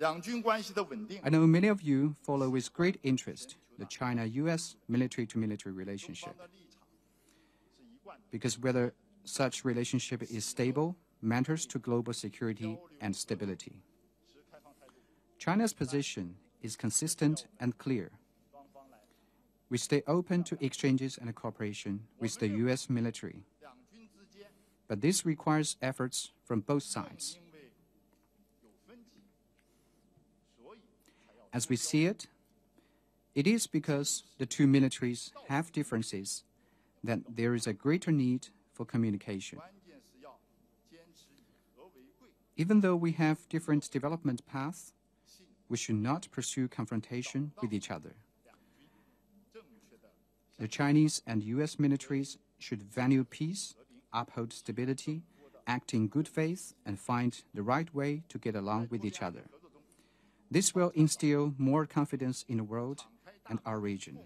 I know many of you follow with great interest the China US military to military relationship. Because whether such relationship is stable matters to global security and stability. China's position is consistent and clear. We stay open to exchanges and cooperation with the US military. But this requires efforts from both sides. As we see it, it is because the two militaries have differences that there is a greater need for communication. Even though we have different development paths, we should not pursue confrontation with each other. The Chinese and U.S. militaries should value peace, uphold stability, act in good faith, and find the right way to get along with each other. This will instill more confidence in the world and our region.